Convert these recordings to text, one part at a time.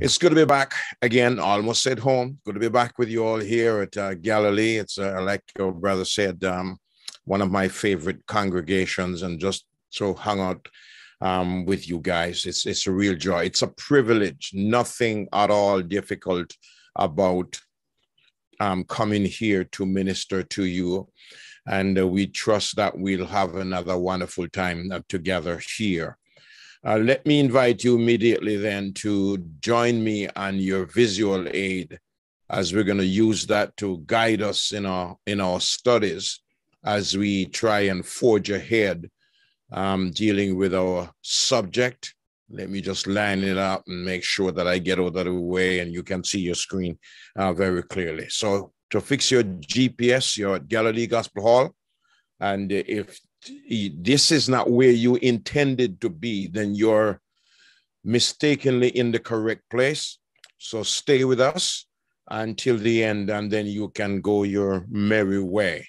It's good to be back again, almost at home. Good to be back with you all here at uh, Galilee. It's uh, like your brother said, um, one of my favorite congregations, and just so hung out um, with you guys. It's it's a real joy. It's a privilege. Nothing at all difficult about um, coming here to minister to you, and uh, we trust that we'll have another wonderful time uh, together here. Uh, let me invite you immediately then to join me on your visual aid as we're going to use that to guide us in our in our studies as we try and forge ahead um, dealing with our subject. Let me just line it up and make sure that I get out of the way and you can see your screen uh, very clearly. So to fix your GPS, you're at Galilee Gospel Hall. And if this is not where you intended to be, then you're mistakenly in the correct place. So stay with us until the end, and then you can go your merry way.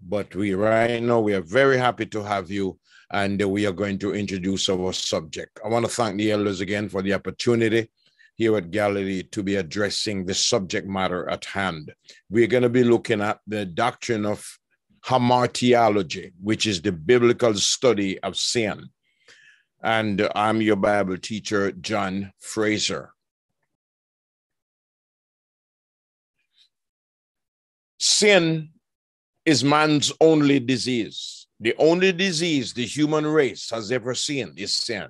But we right now we are very happy to have you, and we are going to introduce our subject. I want to thank the elders again for the opportunity here at Galilee to be addressing the subject matter at hand. We're going to be looking at the doctrine of hamartiology, which is the biblical study of sin. And I'm your Bible teacher, John Fraser. Sin is man's only disease. The only disease the human race has ever seen is sin.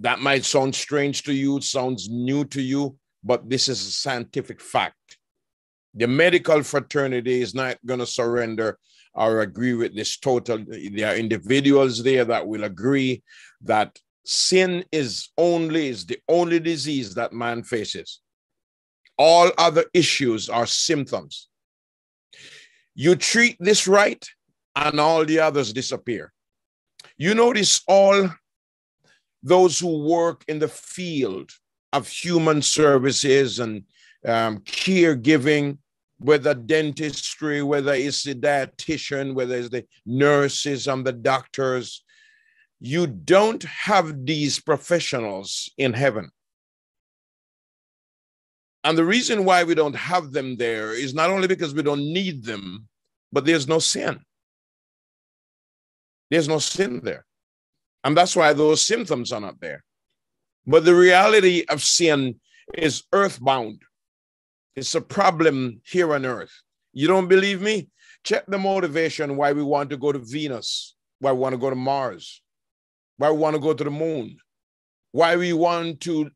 That might sound strange to you, sounds new to you, but this is a scientific fact. The medical fraternity is not going to surrender or agree with this total. There are individuals there that will agree that sin is only is the only disease that man faces. All other issues are symptoms. You treat this right, and all the others disappear. You notice all those who work in the field of human services and um, caregiving, whether dentistry, whether it's the dietitian, whether it's the nurses and the doctors. You don't have these professionals in heaven. And the reason why we don't have them there is not only because we don't need them, but there's no sin. There's no sin there. And that's why those symptoms are not there. But the reality of sin is earthbound. It's a problem here on earth. You don't believe me? Check the motivation why we want to go to Venus, why we want to go to Mars, why we want to go to the moon, why we want to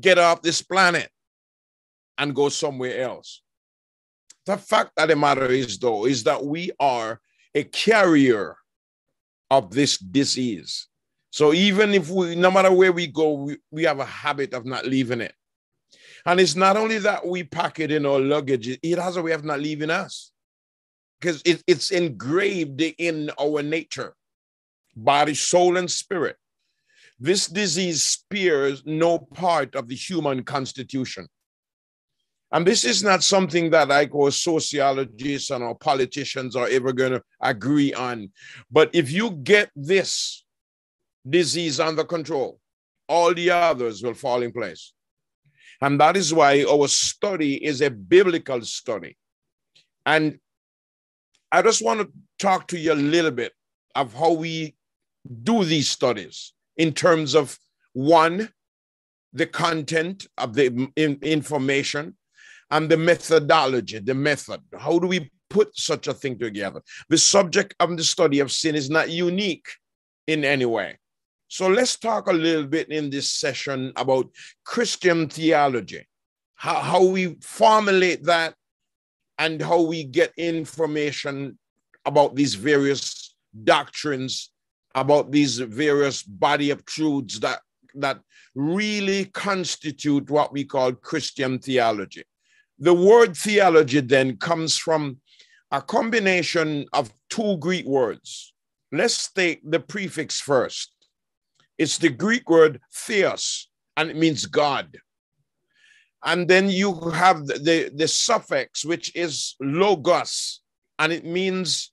get off this planet and go somewhere else. The fact of the matter is, though, is that we are a carrier of this disease. So even if we, no matter where we go, we, we have a habit of not leaving it. And it's not only that we pack it in our luggage, it has a way of not leaving us because it, it's engraved in our nature, body, soul, and spirit. This disease spears no part of the human constitution. And this is not something that I call sociologists and our politicians are ever going to agree on. But if you get this disease under control, all the others will fall in place. And that is why our study is a biblical study. And I just want to talk to you a little bit of how we do these studies in terms of one, the content of the information and the methodology, the method. How do we put such a thing together? The subject of the study of sin is not unique in any way. So let's talk a little bit in this session about Christian theology, how, how we formulate that, and how we get information about these various doctrines, about these various body of truths that, that really constitute what we call Christian theology. The word theology then comes from a combination of two Greek words. Let's take the prefix first. It's the Greek word theos, and it means God. And then you have the, the, the suffix, which is logos, and it means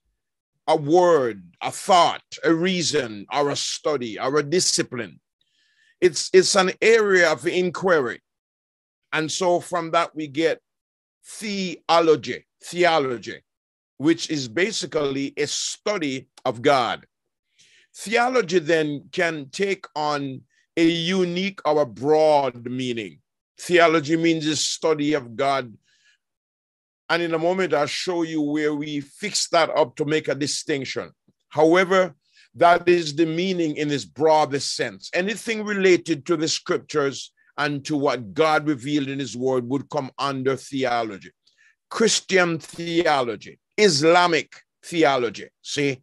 a word, a thought, a reason, or a study, or a discipline. it's it's an area of inquiry. And so from that we get theology, theology, which is basically a study of God. Theology then can take on a unique or a broad meaning. Theology means the study of God. And in a moment, I'll show you where we fix that up to make a distinction. However, that is the meaning in its broadest sense. Anything related to the scriptures and to what God revealed in his word would come under theology. Christian theology, Islamic theology. See,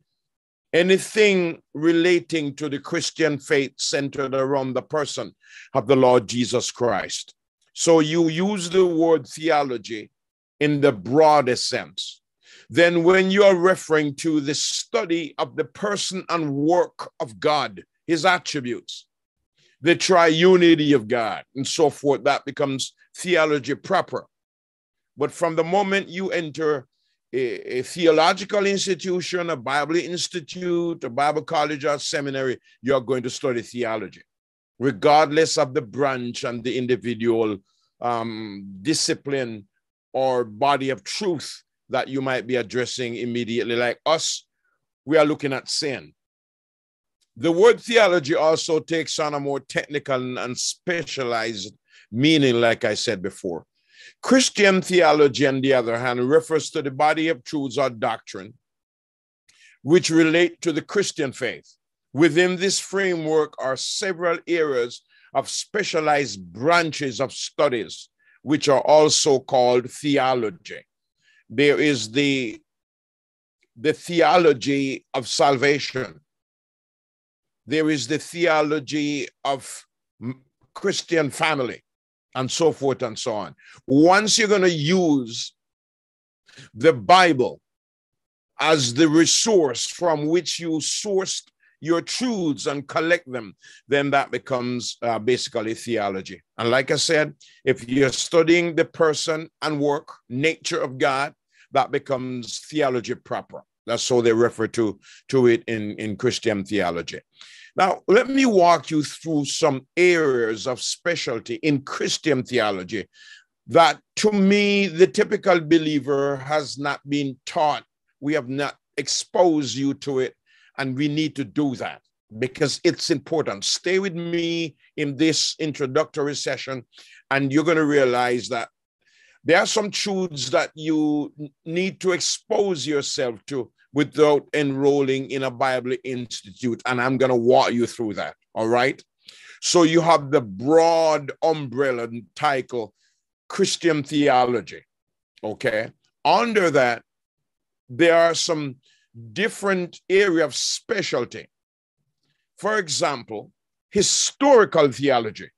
anything relating to the Christian faith centered around the person of the Lord Jesus Christ. So you use the word theology in the broadest sense. Then, when you are referring to the study of the person and work of God, his attributes, the triunity of God, and so forth, that becomes theology proper. But from the moment you enter a, a, theological institution, a Bible institute, a Bible college, or seminary, you're going to study theology, regardless of the branch and the individual um, discipline or body of truth that you might be addressing immediately. Like us, we are looking at sin. The word theology also takes on a more technical and specialized meaning, like I said before. Christian theology, on the other hand, refers to the body of truths or doctrine which relate to the Christian faith. Within this framework are several areas of specialized branches of studies, which are also called theology. There is the, the theology of salvation, there is the theology of Christian family, and so forth and so on. Once you're going to use the Bible as the resource from which you sourced your truths and collect them, then that becomes uh, basically theology. And like I said, if you're studying the person and work, nature of God, that becomes theology proper. That's how they refer to, to it in, in Christian theology. Now, let me walk you through some areas of specialty in Christian theology that, to me, the typical believer has not been taught. We have not exposed you to it, and we need to do that because it's important. Stay with me in this introductory session, and you're going to realize that there are some truths that you need to expose yourself to without enrolling in a Bible institute. And I'm going to walk you through that. All right. So you have the broad umbrella title Christian theology. Okay. Under that, there are some different area of specialty. For example, historical theology.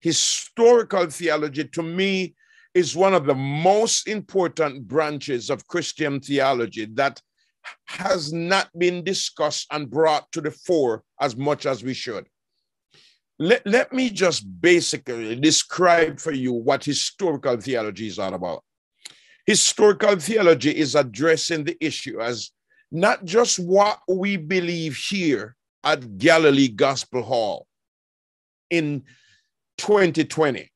Historical theology to me is one of the most important branches of Christian theology that has not been discussed and brought to the fore as much as we should. Let, let me just basically describe for you what historical theology is all about. Historical theology is addressing the issue as not just what we believe here at Galilee Gospel Hall in 2020.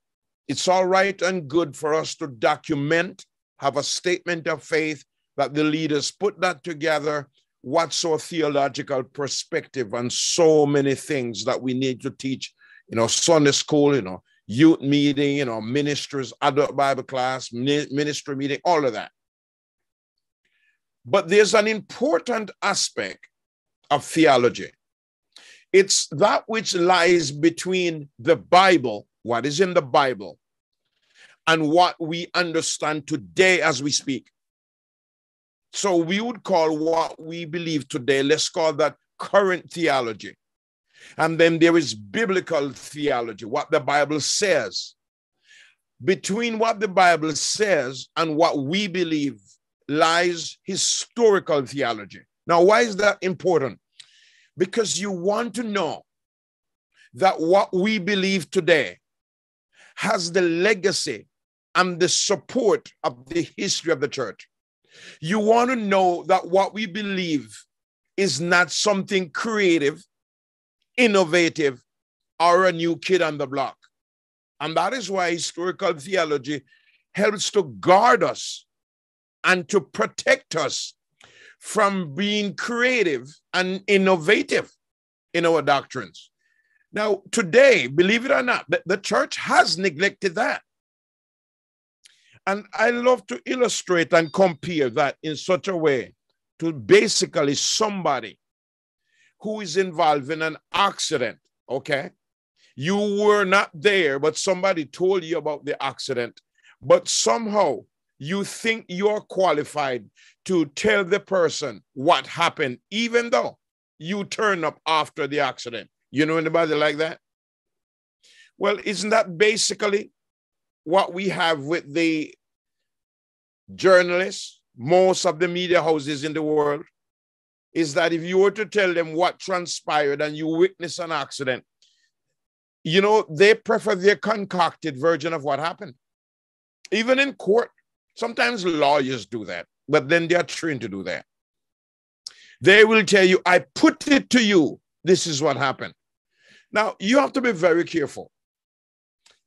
It's all right and good for us to document, have a statement of faith, that the leaders put that together. What's our theological perspective on so many things that we need to teach, you know, Sunday school, you know, youth meeting, you know, ministers, adult Bible class, ministry meeting, all of that. But there's an important aspect of theology. It's that which lies between the Bible, what is in the Bible, and what we understand today as we speak. So we would call what we believe today, let's call that current theology. And then there is biblical theology, what the Bible says. Between what the Bible says and what we believe lies historical theology. Now, why is that important? Because you want to know that what we believe today has the legacy and the support of the history of the church. You want to know that what we believe is not something creative, innovative, or a new kid on the block. And that is why historical theology helps to guard us and to protect us from being creative and innovative in our doctrines. Now, today, believe it or not, the, church has neglected that. And I love to illustrate and compare that in such a way to basically somebody who is involved in an accident, okay? You were not there, but somebody told you about the accident, but somehow you think you're qualified to tell the person what happened, even though you turn up after the accident. You know anybody like that? Well, isn't that basically what we have with the journalists, most of the media houses in the world? Is that if you were to tell them what transpired and you witness an accident, you know, they prefer their concocted version of what happened. Even in court, sometimes lawyers do that, but then they are trained to do that. They will tell you, I put it to you, this is what happened. Now, you have to be very careful.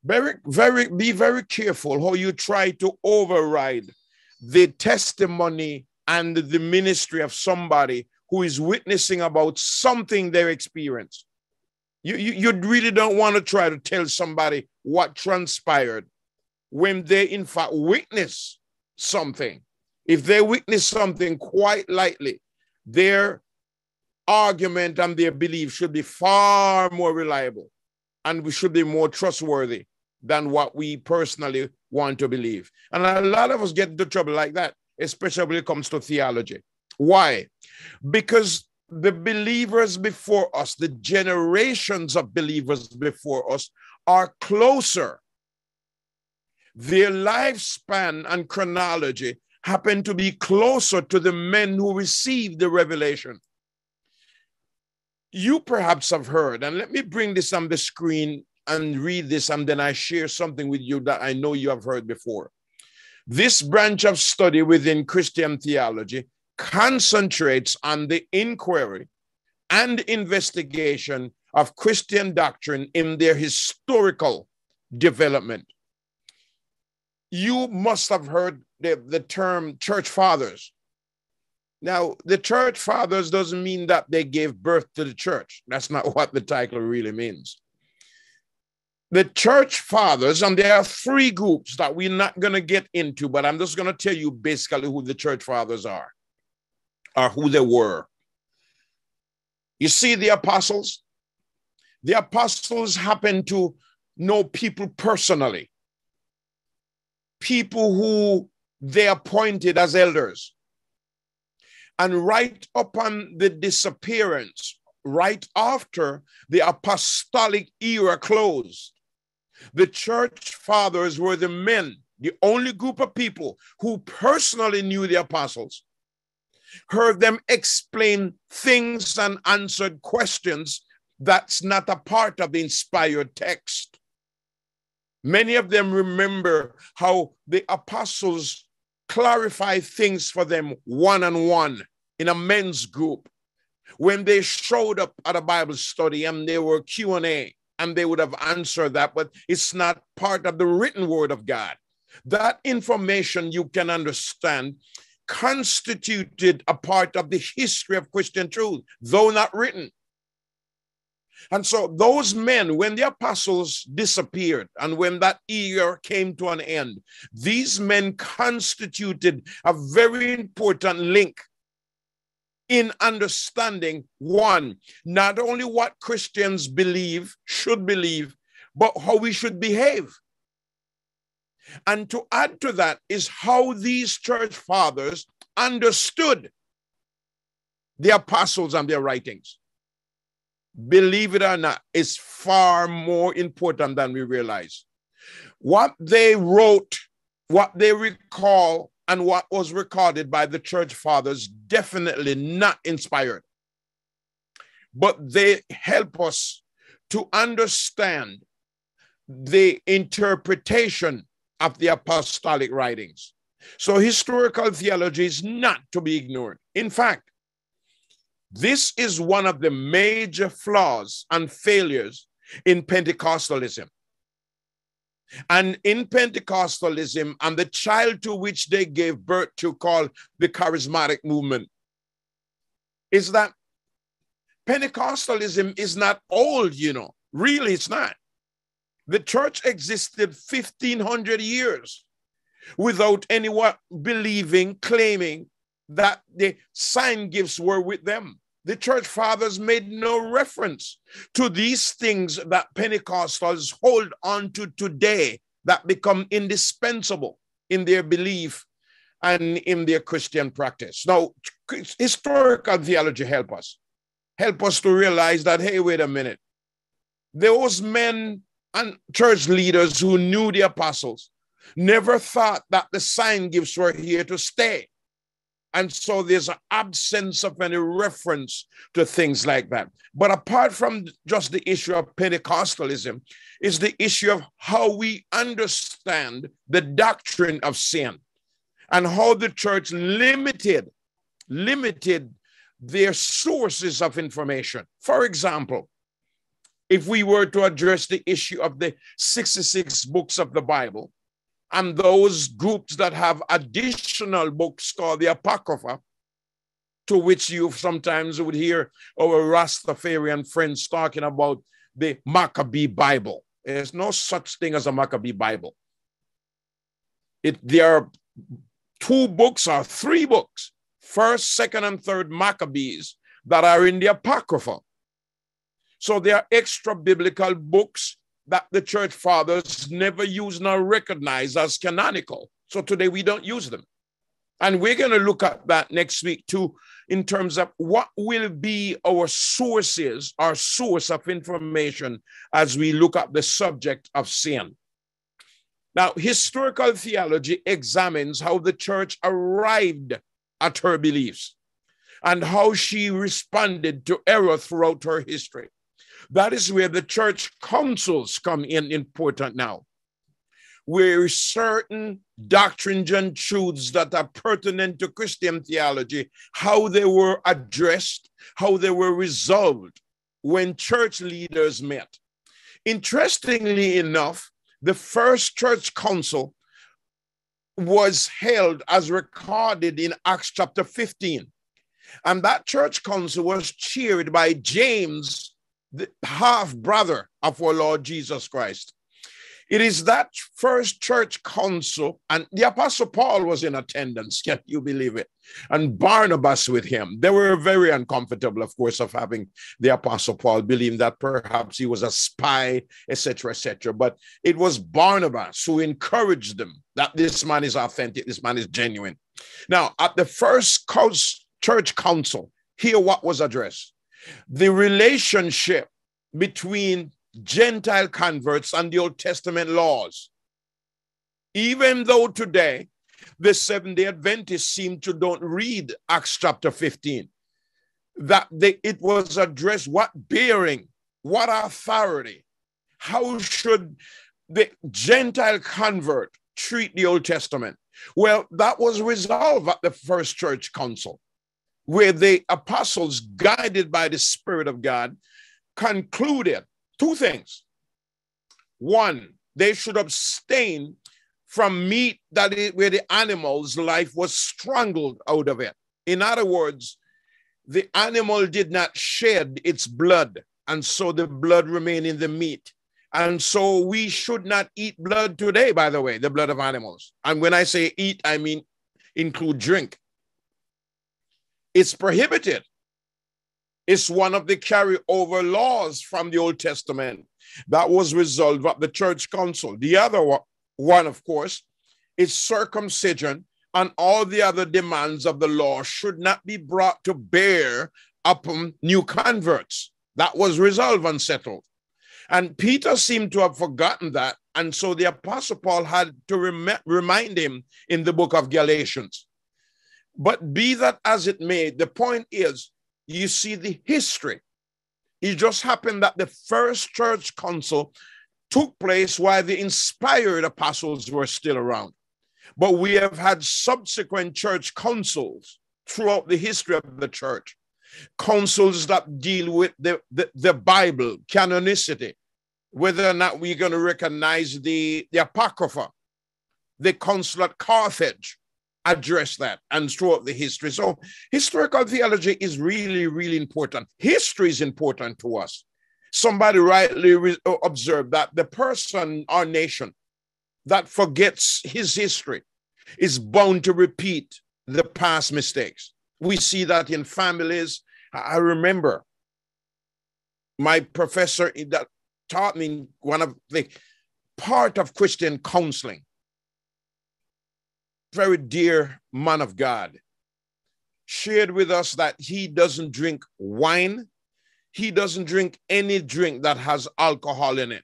Very, very, be very careful how you try to override the testimony and the ministry of somebody who is witnessing about something they experienced. You, you, you really don't want to try to tell somebody what transpired when they, in fact, witness something. If they witness something quite lightly, their argument and their belief should be far more reliable and we should be more trustworthy than what we personally want to believe. And a lot of us get into trouble like that, especially when it comes to theology. Why? Because the believers before us, the generations of believers before us, are closer. Their lifespan and chronology happen to be closer to the men who received the revelation. You perhaps have heard, and let me bring this on the screen and read this, and then I share something with you that I know you have heard before. This branch of study within Christian theology concentrates on the inquiry and investigation of Christian doctrine in their historical development. You must have heard the, the term church fathers. Now, the church fathers doesn't mean that they gave birth to the church. That's not what the title really means. The church fathers, and there are three groups that we're not going to get into, but I'm just going to tell you basically who the church fathers are or who they were. You see, the apostles, the apostles happened to know people personally, people who they appointed as elders. And right upon the disappearance, right after the apostolic era closed, the church fathers were the men, the only group of people who personally knew the apostles heard them explain things and answered questions that's not a part of the inspired text. Many of them remember how the apostles clarified things for them one on one in a men's group. When they showed up at a Bible study and they were Q&A and they would have answered that, but it's not part of the written word of God. That information you can understand constituted a part of the history of Christian truth, though not written. And so those men, when the apostles disappeared and when that year came to an end, these men constituted a very important link in understanding one, not only what Christians believe, should believe, but how we should behave. And to add to that is how these church fathers understood the apostles and their writings. Believe it or not, is far more important than we realize. What they wrote, what they recall, and what was recorded by the church fathers definitely not inspired. But they help us to understand the interpretation of the apostolic writings. So historical theology is not to be ignored. In fact, this is one of the major flaws and failures in Pentecostalism. And in Pentecostalism, and the child to which they gave birth to, called the charismatic movement, is that Pentecostalism is not old, you know. Really, it's not. The church existed 1500 years without anyone believing, claiming that the sign gifts were with them. The church fathers made no reference to these things that Pentecostals hold on to today that become indispensable in their belief and in their Christian practice. Now, historical theology help us. Help us to realize that, hey, wait a minute. Those men and church leaders who knew the apostles never thought that the sign gifts were here to stay. And so there's an absence of any reference to things like that. But apart from just the issue of Pentecostalism, is the issue of how we understand the doctrine of sin and how the church limited, limited their sources of information. For example, if we were to address the issue of the 66 books of the Bible, and those groups that have additional books called the Apocrypha, to which you sometimes would hear our Rastafarian friends talking about the Maccabee Bible. There's no such thing as a Maccabee Bible. It, there are two books or three books, first, second, and third Maccabees, that are in the Apocrypha. So there are extra biblical books that the church fathers never used nor recognized as canonical. So today we don't use them. And we're going to look at that next week too, in terms of what will be our sources, our source of information as we look at the subject of sin. Now, historical theology examines how the church arrived at her beliefs and how she responded to error throughout her history. That is where the church councils come in important now, where certain doctrines and truths that are pertinent to Christian theology, how they were addressed, how they were resolved when church leaders met. Interestingly enough, the first church council was held as recorded in Acts chapter 15. And that church council was chaired by James, the half brother of our Lord Jesus Christ. It is that first church council, and the Apostle Paul was in attendance, can you believe it? And Barnabas with him. They were very uncomfortable, of course, of having the Apostle Paul believing that perhaps he was a spy, etc., etc. But it was Barnabas who encouraged them that this man is authentic, this man is genuine. Now, at the first church council, hear what was addressed the relationship between Gentile converts and the Old Testament laws. Even though today the Seventh day Adventists seem to don't read Acts chapter 15, that they, it was addressed what bearing, what authority, how should the Gentile convert treat the Old Testament? Well, that was resolved at the first church council where the apostles, guided by the Spirit of God, concluded two things. One, they should abstain from meat that is, where the animal's life was strangled out of it. In other words, the animal did not shed its blood, and so the blood remained in the meat. And so we should not eat blood today, by the way, the blood of animals. And when I say eat, I mean include drink. It's prohibited. It's one of the carryover laws from the Old Testament that was resolved at the church council. The other one, of course, is circumcision and all the other demands of the law should not be brought to bear upon new converts. That was resolved and settled. And Peter seemed to have forgotten that. And so the Apostle Paul had to rem- remind him in the book of Galatians. But be that as it may, the point is you see the history. It just happened that the first church council took place while the inspired apostles were still around. But we have had subsequent church councils throughout the history of the church, councils that deal with the, the, the Bible, canonicity, whether or not we're going to recognize the, the Apocrypha, the Council at Carthage address that and throw up the history. So historical theology is really, really important. History is important to us. Somebody rightly re- uh, observed that the person, our nation, that forgets his history is bound to repeat the past mistakes. We see that in families. I remember my professor that taught me one of the part of Christian counseling very dear man of God, shared with us that he doesn't drink wine, he doesn't drink any drink that has alcohol in it.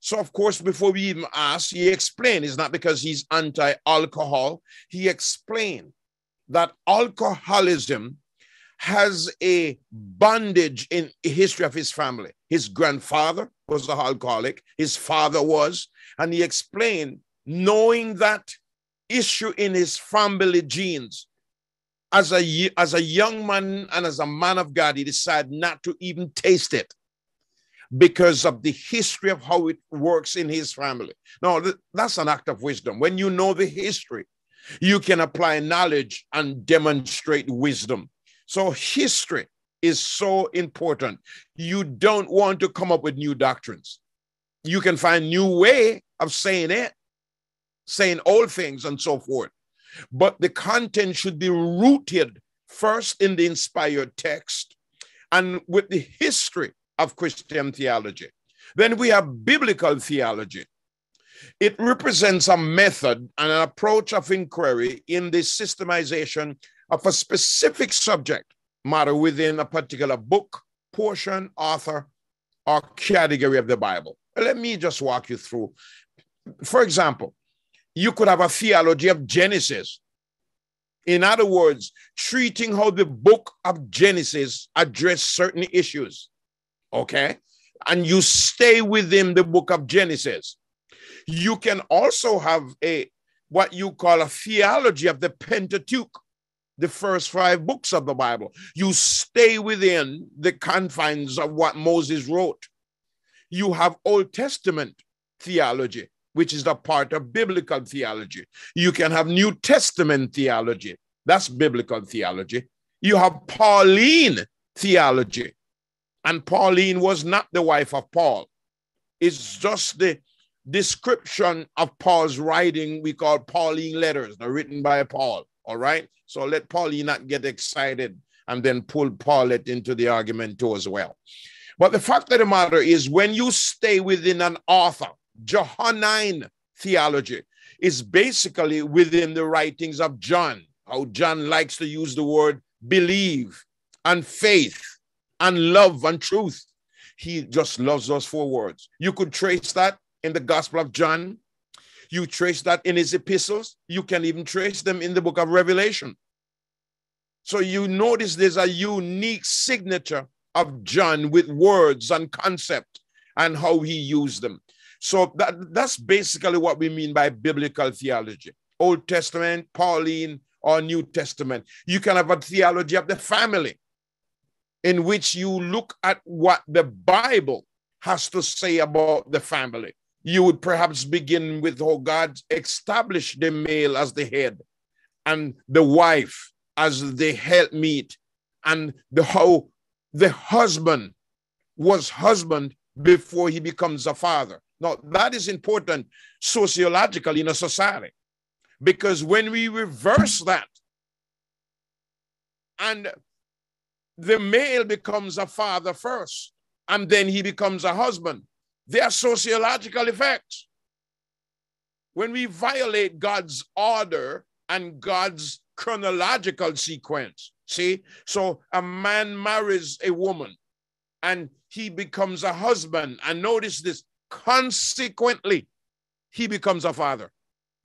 So, of course, before we even ask, he explained it's not because he's anti alcohol. He explained that alcoholism has a bondage in history of his family. His grandfather was an alcoholic, his father was, and he explained knowing that issue in his family genes. As a, as a young man and as a man of God, he decided not to even taste it because of the history of how it works in his family. Now, that's an act of wisdom. When you know the history, you can apply knowledge and demonstrate wisdom. So, history is so important. You don't want to come up with new doctrines. You can find new way of saying it, saying all things and so forth. But the content should be rooted first in the inspired text and with the history of Christian theology. Then we have biblical theology. It represents a method and an approach of inquiry in the systemization of a specific subject matter within a particular book, portion, author, or category of the Bible. Let me just walk you through. For example, you could have a theology of Genesis. In other words, treating how the book of Genesis address certain issues. Okay? And you stay within the book of Genesis. You can also have a what you call a theology of the Pentateuch, the first five books of the Bible. You stay within the confines of what Moses wrote. You have Old Testament theology which is the part of biblical theology. You can have New Testament theology. That's biblical theology. You have Pauline theology. And Pauline was not the wife of Paul. It's just the description of Paul's writing we call Pauline letters. They're written by Paul. All right. So let Pauline not get excited and then pull Paulette into the argument too as well. But the fact of the matter is, when you stay within an author, Johannine theology is basically within the writings of John, how John likes to use the word believe and faith and love and truth. He just loves those four words. You could trace that in the Gospel of John. You trace that in his epistles. You can even trace them in the book of Revelation. So you notice there's a unique signature of John with words and concept and how he used them. So that, that's basically what we mean by biblical theology Old Testament, Pauline, or New Testament. You can have a theology of the family in which you look at what the Bible has to say about the family. You would perhaps begin with how God established the male as the head and the wife as the helpmeet, and the how the husband was husband before he becomes a father. Now, that is important sociologically in a society because when we reverse that and the male becomes a father first and then he becomes a husband, there are sociological effects. When we violate God's order and God's chronological sequence, see? So a man marries a woman and he becomes a husband. And notice this Consequently, he becomes a father.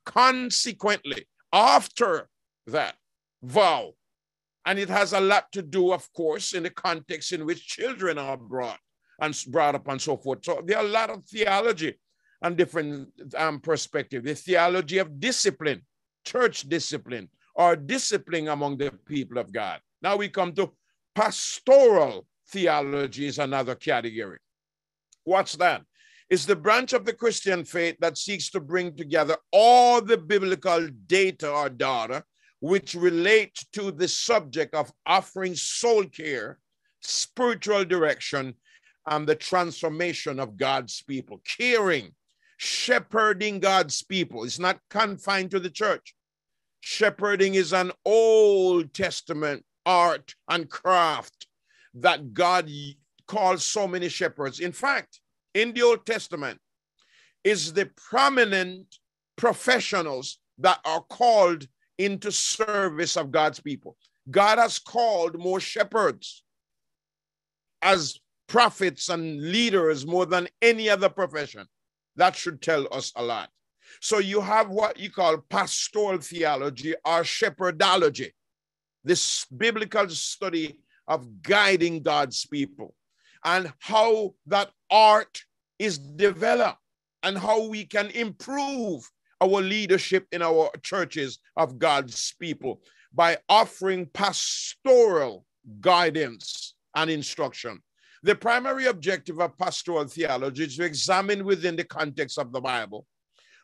Consequently, after that vow, and it has a lot to do, of course, in the context in which children are brought and brought up and so forth. So there are a lot of theology and different um, perspective. The theology of discipline, church discipline, or discipline among the people of God. Now we come to pastoral theology is another category. What's that? It's the branch of the Christian faith that seeks to bring together all the biblical data or data which relate to the subject of offering soul care, spiritual direction, and the transformation of God's people. Caring, shepherding God's people is not confined to the church. Shepherding is an Old Testament art and craft that God calls so many shepherds. In fact, in the Old Testament is the prominent professionals that are called into service of God's people. God has called more shepherds as prophets and leaders more than any other profession. That should tell us a lot. So you have what you call pastoral theology or shepherdology, this biblical study of guiding God's people and how that art is developed and how we can improve our leadership in our churches of God's people by offering pastoral guidance and instruction. The primary objective of pastoral theology is to examine within the context of the Bible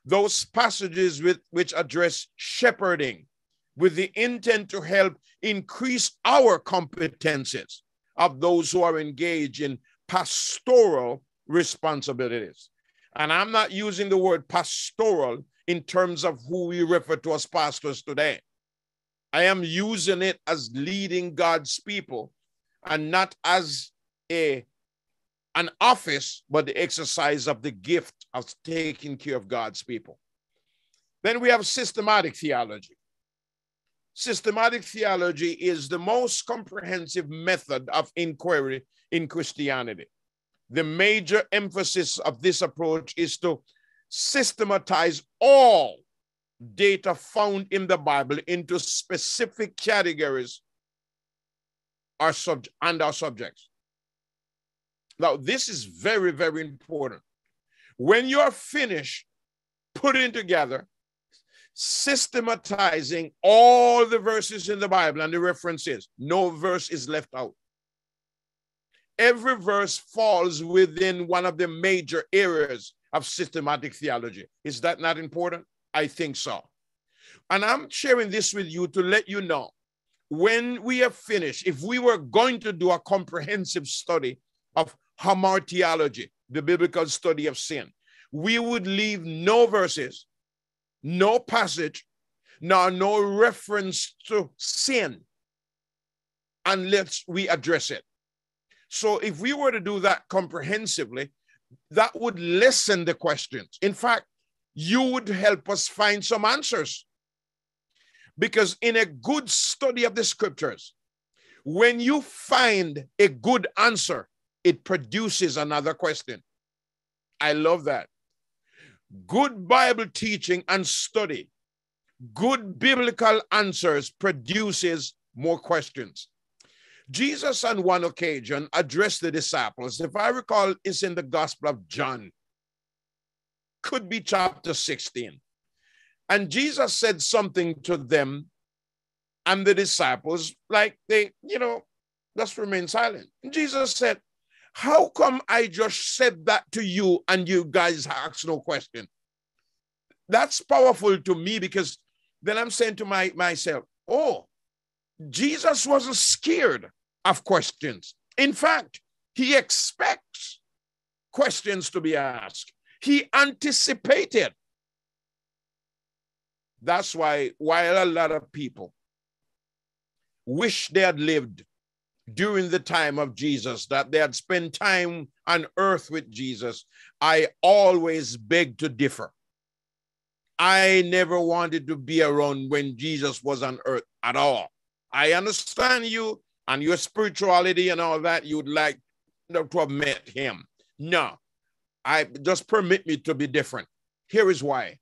those passages with, which address shepherding with the intent to help increase our competences of those who are engaged in pastoral responsibilities. And I'm not using the word pastoral in terms of who we refer to as pastors today. I am using it as leading God's people and not as a an office, but the exercise of the gift of taking care of God's people. Then we have systematic theology. Systematic theology is the most comprehensive method of inquiry in Christianity. The major emphasis of this approach is to systematize all data found in the Bible into specific categories are sub- and our subjects. Now, this is very, very important. When you're finished putting together, systematizing all the verses in the Bible and the references, no verse is left out. Every verse falls within one of the major areas of systematic theology. Is that not important? I think so. And I'm sharing this with you to let you know when we have finished, if we were going to do a comprehensive study of hamartiology, the biblical study of sin, we would leave no verses, no passage, nor no reference to sin unless we address it. So if we were to do that comprehensively, that would lessen the questions. In fact, you would help us find some answers. Because in a good study of the scriptures, when you find a good answer, it produces another question. I love that. Good Bible teaching and study, good biblical answers produces more questions. Jesus, on one occasion, addressed the disciples. If I recall, it's in the Gospel of John, could be chapter 16. And Jesus said something to them and the disciples, like they, you know, just remain silent. And Jesus said, How come I just said that to you and you guys ask no question? That's powerful to me because then I'm saying to my, myself, Oh, Jesus wasn't scared of questions. In fact, he expects questions to be asked. He anticipated. That's why, while a lot of people wish they had lived during the time of Jesus, that they had spent time on earth with Jesus, I always beg to differ. I never wanted to be around when Jesus was on earth at all. I understand you and your spirituality and all that, you'd like to have met him. No, I just permit me to be different. Here is why.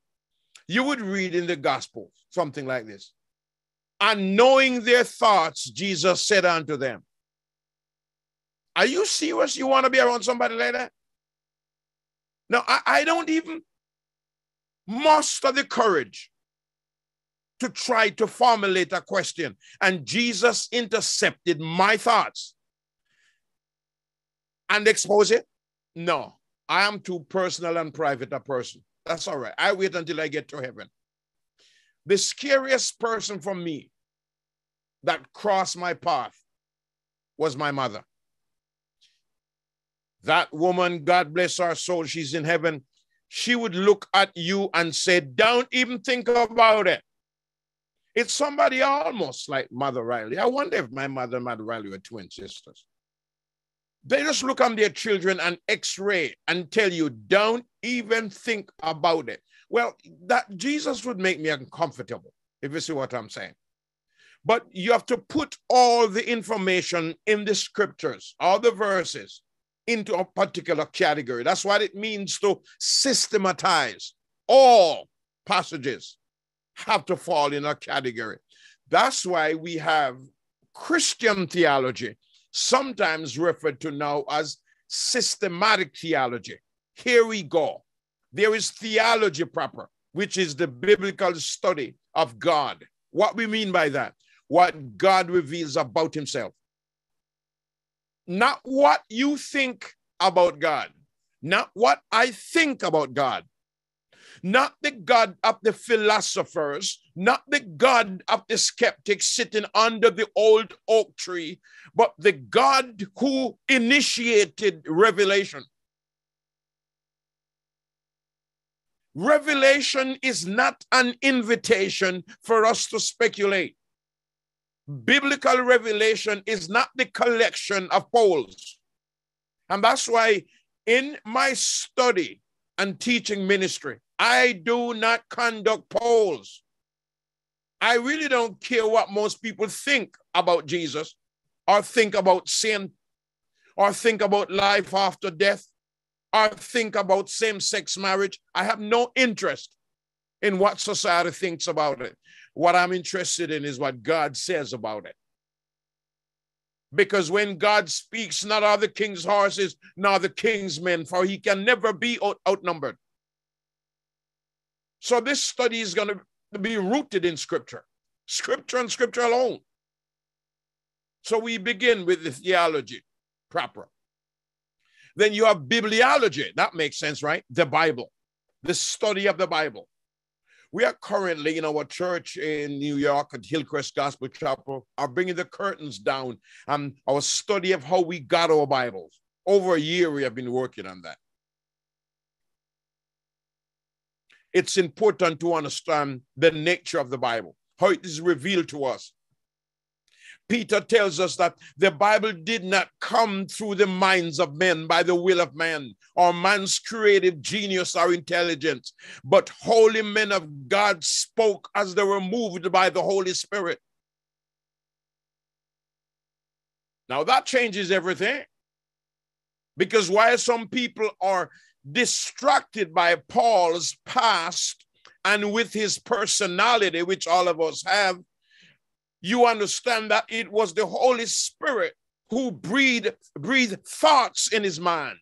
You would read in the gospel something like this. And knowing their thoughts, Jesus said unto them, Are you serious? You want to be around somebody like that? No, I, I don't even muster the courage to try to formulate a question. And Jesus intercepted my thoughts and expose it? No, I am too personal and private a person. That's all right. I wait until I get to heaven. The scariest person for me that crossed my path was my mother. That woman, God bless her soul, she's in heaven. She would look at you and say, Don't even think about it. It's somebody almost like Mother Riley. I wonder if my mother and Mother Riley were twin sisters. They just look on their children and x ray and tell you, don't even think about it. Well, that Jesus would make me uncomfortable, if you see what I'm saying. But you have to put all the information in the scriptures, all the verses, into a particular category. That's what it means to systematize. All passages have to fall in a category. That's why we have Christian theology sometimes referred to now as systematic theology. Here we go. There is theology proper, which is the biblical study of God. What we mean by that? What God reveals about himself. Not what you think about God, not what I think about God, not the God of the philosophers, not the God of the skeptics sitting under the old oak tree, but the God who initiated revelation. Revelation is not an invitation for us to speculate. Biblical revelation is not the collection of polls. And that's why in my study and teaching ministry, I do not conduct polls. I really don't care what most people think about Jesus or think about sin or think about life after death or think about same sex marriage. I have no interest in what society thinks about it. What I'm interested in is what God says about it. Because when God speaks, not are the king's horses, nor the king's men, for he can never be out- outnumbered. So this study is going to be rooted in scripture, scripture and scripture alone. So we begin with the theology proper. Then you have bibliology. That makes sense, right? The Bible, the study of the Bible. We are currently in our church in New York at Hillcrest Gospel Chapel are bringing the curtains down and our study of how we got our Bibles. Over a year, we have been working on that. it's important to understand the nature of the Bible, how it is revealed to us. Peter tells us that the Bible did not come through the minds of men by the will of man or man's creative genius or intelligence, but holy men of God spoke as they were moved by the Holy Spirit. Now that changes everything. Because while some people are distracted by Paul's past and with his personality, which all of us have, you understand that it was the Holy Spirit who breathed, breathed thoughts in his mind,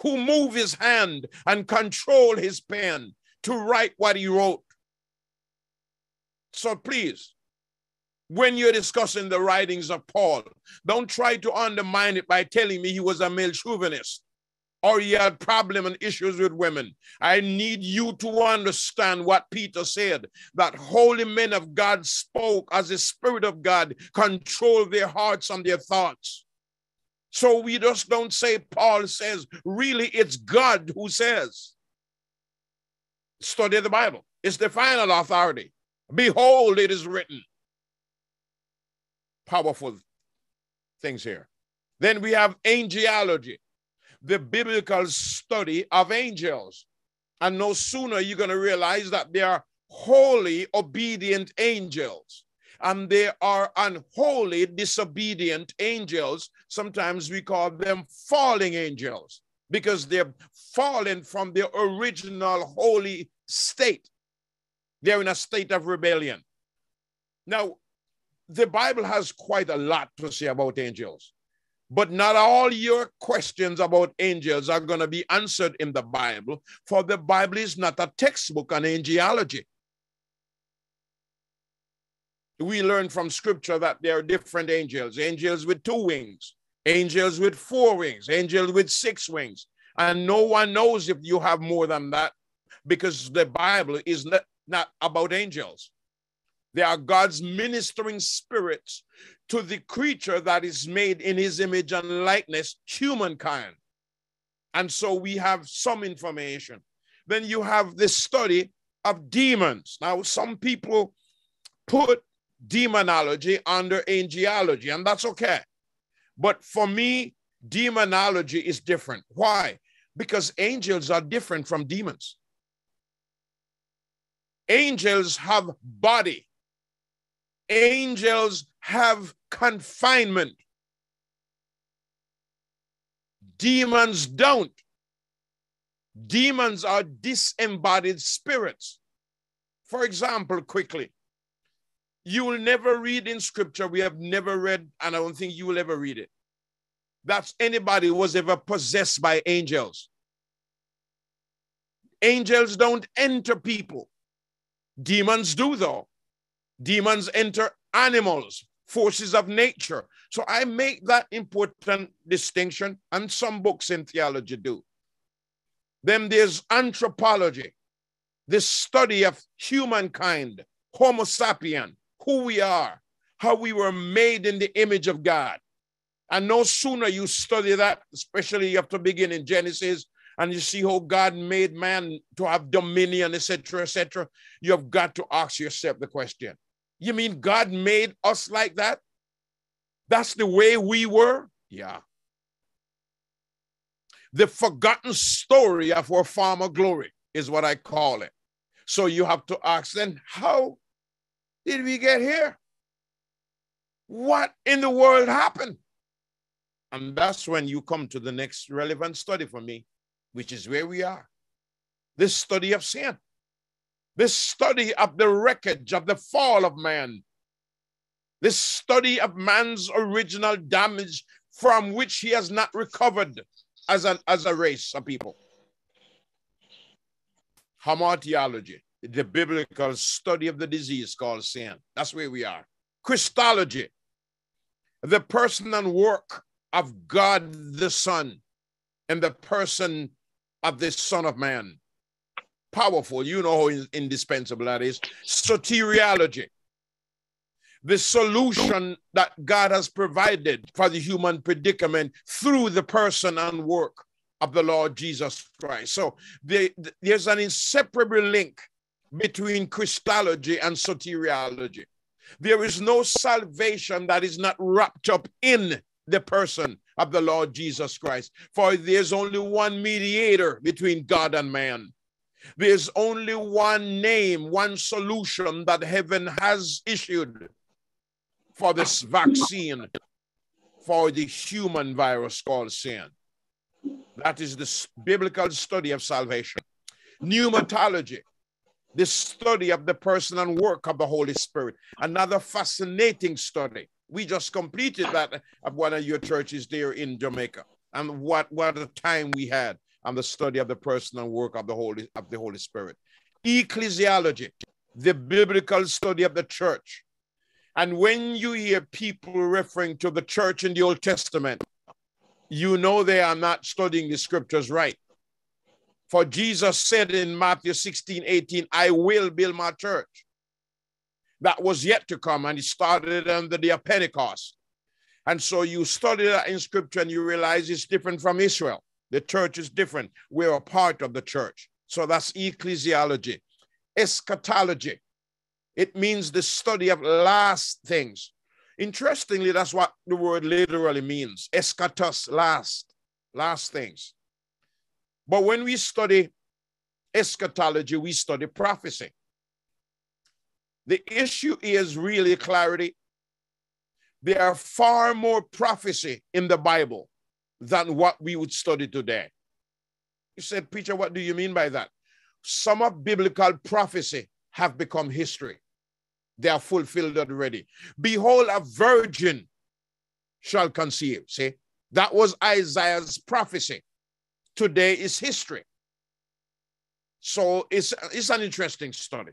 who moved his hand and controlled his pen to write what he wrote. So please, when you're discussing the writings of Paul, don't try to undermine it by telling me he was a male chauvinist or he had problem and issues with women. I need you to understand what Peter said, that holy men of God spoke as the Spirit of God controlled their hearts and their thoughts. So we just don't say Paul says, really, it's God who says. Study the Bible. It's the final authority. Behold, it is written. Powerful things here. Then we have angelology the biblical study of angels. And no sooner you're going to realize that they are holy, obedient angels. And they are unholy, disobedient angels. Sometimes we call them falling angels because they're fallen from their original holy state. They're in a state of rebellion. Now, the Bible has quite a lot to say about angels. But not all your questions about angels are going to be answered in the Bible, for the Bible is not a textbook on angelology. We learn from scripture that there are different angels angels with two wings, angels with four wings, angels with six wings. And no one knows if you have more than that because the Bible is not, not about angels. They are God's ministering spirits to the creature that is made in his image and likeness, humankind. And so we have some information. Then you have the study of demons. Now, some people put demonology under angelology, and that's okay. But for me, demonology is different. Why? Because angels are different from demons. Angels have body. Angels have confinement. Demons don't. Demons are disembodied spirits. For example, quickly, you will never read in scripture, we have never read, and I don't think you will ever read it. that anybody was ever possessed by angels. Angels don't enter people. Demons do, though. Demons enter animals, forces of nature. So I make that important distinction, and some books in theology do. Then there's anthropology, the study of humankind, Homo sapien, who we are, how we were made in the image of God. And no sooner you study that, especially you have to begin in Genesis, and you see how God made man to have dominion, etc., etc., you have got to ask yourself the question You mean God made us like that? That's the way we were? Yeah. The forgotten story of our former glory is what I call it. So you have to ask then, how did we get here? What in the world happened? And that's when you come to the next relevant study for me, which is where we are. This study of sin, this study of the wreckage of the fall of man, this study of man's original damage from which he has not recovered as, an, as a race of people. Hamartiology, the biblical study of the disease called sin. That's where we are. Christology, the person and work of God the Son and the person of the Son of Man. Powerful. You know how indispensable that is. Soteriology, the solution that God has provided for the human predicament through the person and work of the Lord Jesus Christ. So there's an inseparable link between Christology and soteriology. There is no salvation that is not wrapped up in the person of the Lord Jesus Christ. For there's only one mediator between God and man. There's only one name, one solution that heaven has issued for this vaccine for the human virus called sin. That is the biblical study of salvation. Pneumatology, the study of the person and work of the Holy Spirit. Another fascinating study. We just completed that at one of your churches there in Jamaica. And what, what a time we had on the study of the person and work of the Holy of the Holy Spirit. Ecclesiology, the biblical study of the church. And when you hear people referring to the church in the Old Testament, you know they are not studying the scriptures right. For Jesus said in Matthew 16, 18, I will build my church. That was yet to come, and it started under the Pentecost. And so you study that in scripture and you realize it's different from Israel. The church is different. We're a part of the church. So that's ecclesiology. Eschatology. It means the study of last things. Interestingly, that's what the word literally means. Eschatos, last, last things. But when we study eschatology, we study prophecy. The issue is really clarity. There are far more prophecy in the Bible than what we would study today. You said, Preacher, what do you mean by that? Some of biblical prophecy have become history. They are fulfilled already. Behold, a virgin shall conceive. See, that was Isaiah's prophecy today is history. So it's, it's an interesting study.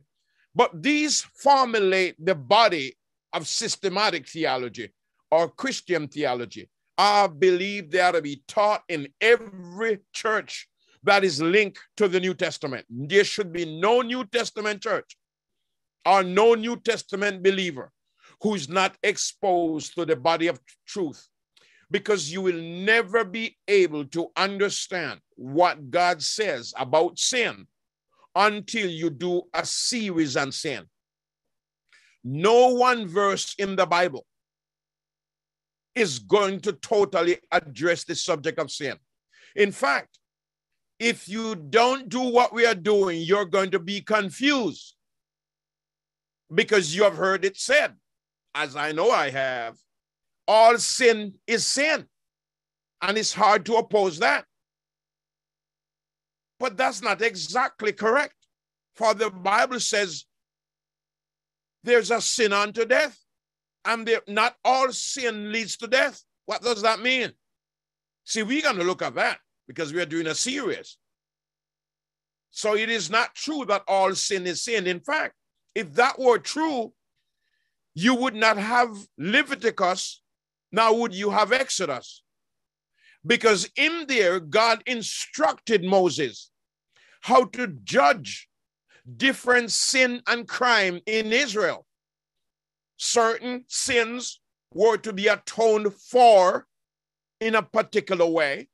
But these formulate the body of systematic theology or Christian theology I believe they ought to be taught in every church that is linked to the New Testament. There should be no New Testament church or no New Testament believer who's not exposed to the body of truth because you will never be able to understand what God says about sin until you do a series on sin. No one verse in the Bible is going to totally address the subject of sin. In fact, if you don't do what we are doing, you're going to be confused because you have heard it said, as I know I have, all sin is sin. And it's hard to oppose that. But that's not exactly correct. For the Bible says there's a sin unto death, and there, not all sin leads to death. What does that mean? See, we're going to look at that because we are doing a series. So it is not true that all sin is sin. In fact, if that were true, you would not have Leviticus, now would you have Exodus? Because in there, God instructed Moses how to judge different sin and crime in Israel. Certain sins were to be atoned for in a particular way.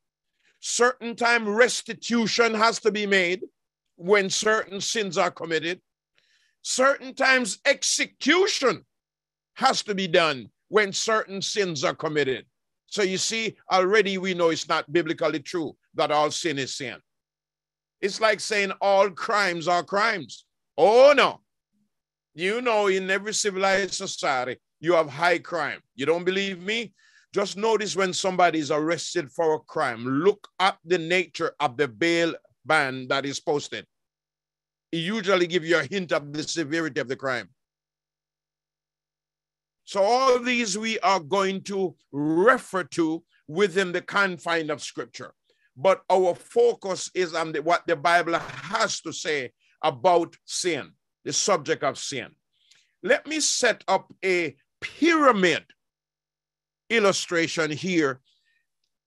Certain time restitution has to be made when certain sins are committed. Certain times execution has to be done when certain sins are committed. So you see, already we know it's not biblically true that all sin is sin. It's like saying all crimes are crimes. Oh, no. You know, in every civilized society, you have high crime. You don't believe me? Just notice when somebody is arrested for a crime, look at the nature of the bail ban that is posted. It usually give you a hint of the severity of the crime. So all these we are going to refer to within the confine of scripture. But our focus is on the, what the Bible has to say about sin, the subject of sin. Let me set up a pyramid illustration here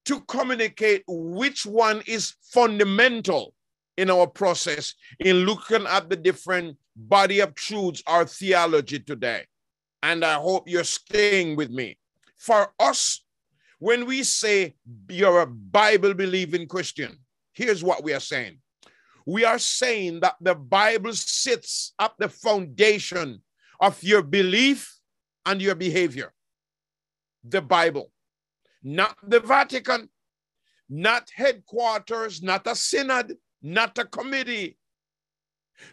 to communicate which one is fundamental in our process in looking at the different body of truths or theology today. And I hope you're staying with me. For us, when we say you're a Bible believing Christian, here's what we are saying. We are saying that the Bible sits at the foundation of your belief and your behavior. The Bible, not the Vatican, not headquarters, not a synod, not a committee,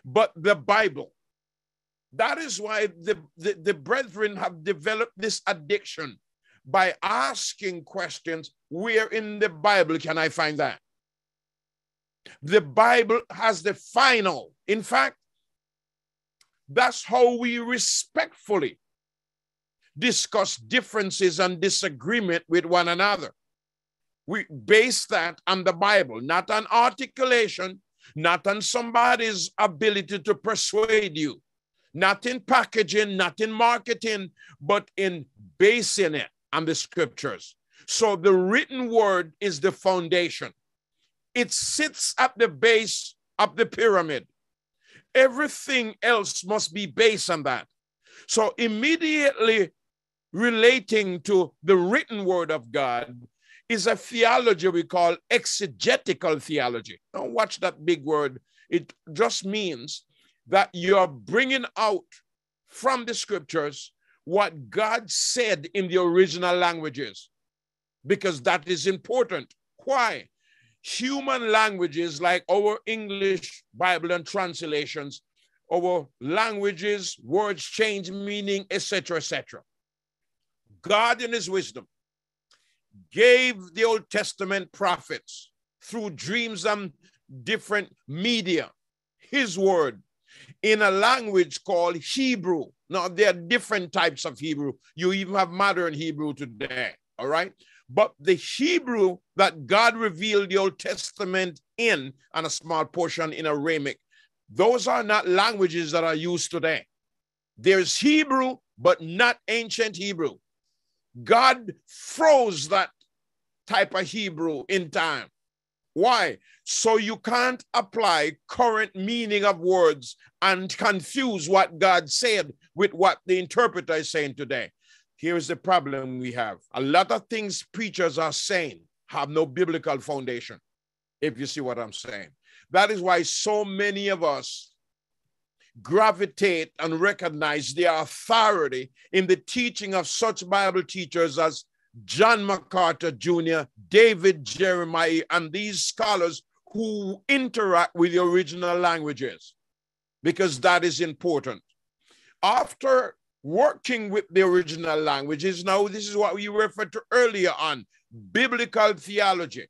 but the Bible. That is why the, the, the, brethren have developed this addiction by asking questions where in the Bible can I find that? The Bible has the final. In fact, that's how we respectfully discuss differences and disagreement with one another. We base that on the Bible, not on articulation, not on somebody's ability to persuade you, not in packaging, not in marketing, but in basing it on the scriptures. So the written word is the foundation. It sits at the base of the pyramid. Everything else must be based on that. So immediately relating to the written word of God is a theology we call exegetical theology. Don't watch that big word. It just means that you're bringing out from the scriptures what God said in the original languages, because that is important. Why? Human languages like our English Bible and translations, our languages, words change meaning, etc., etc. God, in His wisdom, gave the Old Testament prophets through dreams and different media his word in a language called Hebrew. Now, there are different types of Hebrew. You even have modern Hebrew today, all right? But the Hebrew that God revealed the Old Testament in, and a small portion in Aramaic, those are not languages that are used today. There's Hebrew, but not ancient Hebrew. God froze that type of Hebrew in time. Why? So you can't apply current meaning of words and confuse what God said with what the interpreter is saying today. Here's the problem we have. A lot of things preachers are saying have no biblical foundation, if you see what I'm saying. That is why so many of us gravitate and recognize the authority in the teaching of such Bible teachers as John MacArthur Jr., David Jeremiah, and these scholars who interact with the original languages, because that is important. After working with the original languages, now this is what we referred to earlier on biblical theology.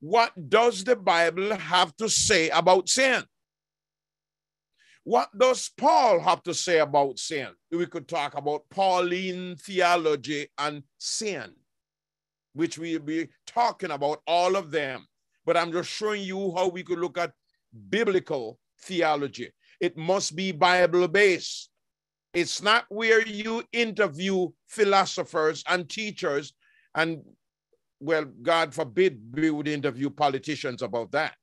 What does the Bible have to say about sin? What does Paul have to say about sin? We could talk about Pauline theology and sin, which we'll be talking about all of them. But I'm just showing you how we could look at biblical theology. It must be Bible based. It's not where you interview philosophers and teachers, and well, God forbid we would interview politicians about that.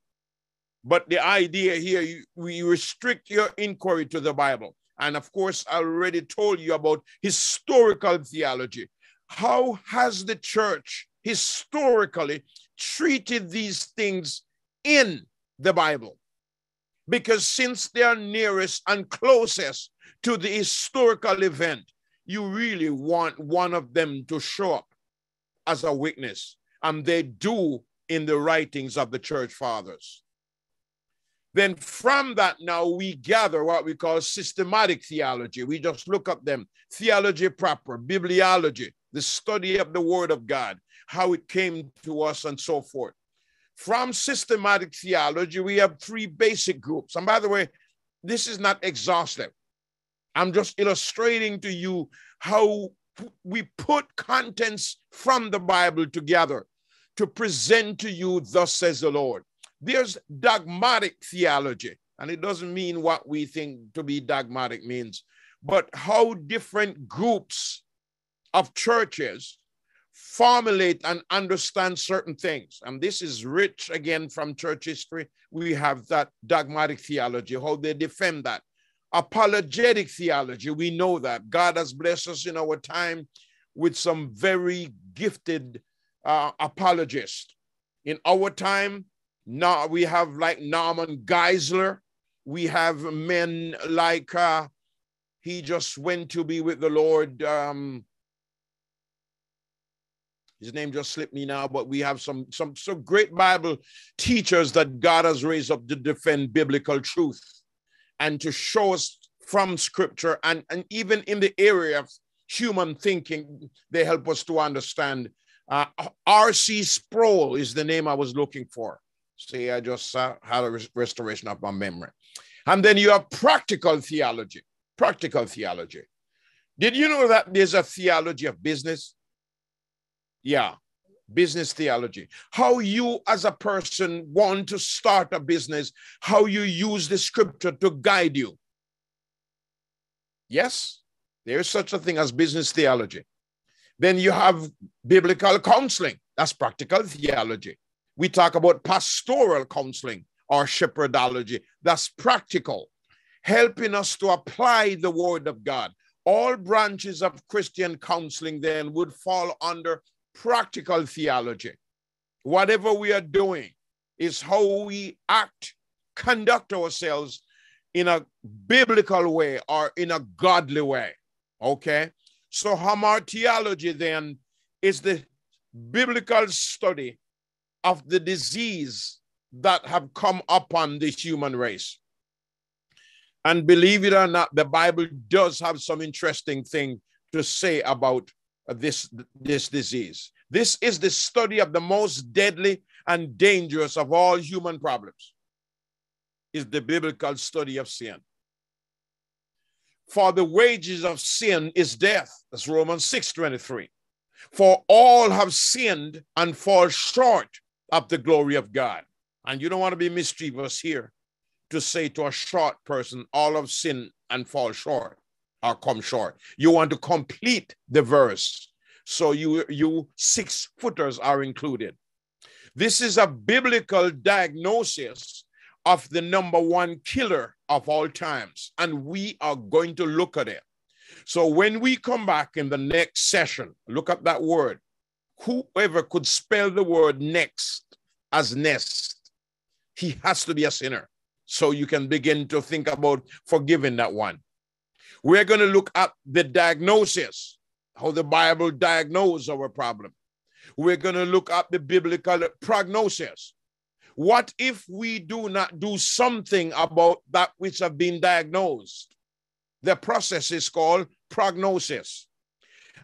But the idea here, we restrict your inquiry to the Bible. And of course, I already told you about historical theology. How has the church historically treated these things in the Bible? Because since they are nearest and closest to the historical event, you really want one of them to show up as a witness. And they do in the writings of the church fathers. Then from that, now we gather what we call systematic theology. We just look up them theology proper, bibliology, the study of the word of God, how it came to us, and so forth. From systematic theology, we have three basic groups. And by the way, this is not exhaustive. I'm just illustrating to you how we put contents from the Bible together to present to you, thus says the Lord. There's dogmatic theology, and it doesn't mean what we think to be dogmatic means, but how different groups of churches formulate and understand certain things. And this is rich again from church history. We have that dogmatic theology, how they defend that. Apologetic theology, we know that. God has blessed us in our time with some very gifted uh, apologists. In our time, now we have like Norman Geisler. We have men like uh, he just went to be with the Lord. Um, his name just slipped me now, but we have some some some great Bible teachers that God has raised up to defend biblical truth and to show us from Scripture and and even in the area of human thinking, they help us to understand. Uh, R.C. Sproul is the name I was looking for. See, I just uh, had a restoration of my memory. And then you have practical theology. Practical theology. Did you know that there's a theology of business? Yeah, business theology. How you, as a person, want to start a business, how you use the scripture to guide you. Yes, there is such a thing as business theology. Then you have biblical counseling. That's practical theology. We talk about pastoral counseling or shepherdology. That's practical, helping us to apply the word of God. All branches of Christian counseling then would fall under practical theology. Whatever we are doing is how we act, conduct ourselves in a biblical way or in a godly way. Okay? So, hamartiology then is the biblical study of the disease that have come upon the human race. And believe it or not, the Bible does have some interesting thing to say about this, this disease. This is the study of the most deadly and dangerous of all human problems is the biblical study of sin. For the wages of sin is death. That's Romans 6 23. For all have sinned and fall short of the glory of God. And you don't want to be mischievous here to say to a short person, all of sin and fall short or come short. You want to complete the verse So you, you six footers are included. This is a biblical diagnosis of the number one killer of all times. And we are going to look at it. So when we come back in the next session, look up that word. Whoever could spell the word next as nest, he has to be a sinner. So you can begin to think about forgiving that one. We're going to look at the diagnosis, how the Bible diagnoses our problem. We're going to look at the biblical prognosis. What if we do not do something about that which have been diagnosed? The process is called prognosis.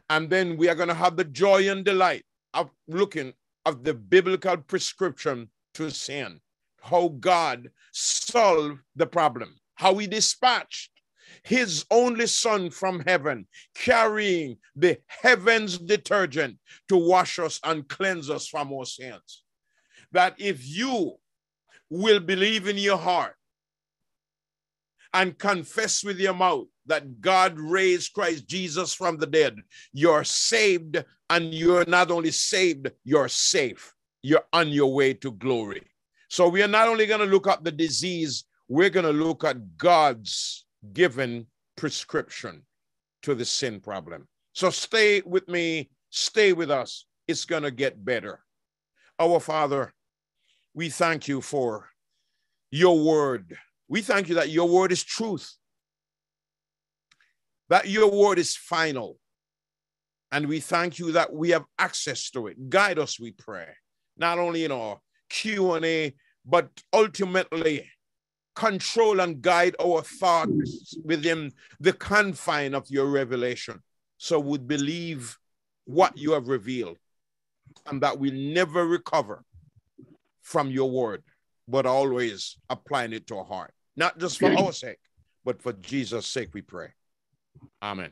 And then we are going to have the joy and delight of looking at the biblical prescription to sin, how God solved the problem, how he dispatched his only son from heaven, carrying the heavens detergent to wash us and cleanse us from our sins. That if you will believe in your heart and confess with your mouth that God raised Christ Jesus from the dead, you're saved, and you're not only saved, you're safe. You're on your way to glory. So we are not only going to look at the disease, we're going to look at God's given prescription to the sin problem. So stay with me, stay with us. It's going to get better. Our Father, we thank you for your word. We thank you that your word is truth, that your word is final. And we thank you that we have access to it. Guide us, we pray, not only in our Q&A, but ultimately control and guide our thoughts within the confine of your revelation. So we believe what you have revealed and that we never recover from your word, but always applying it to our heart. Not just for our sake, but for Jesus' sake, we pray. Amen.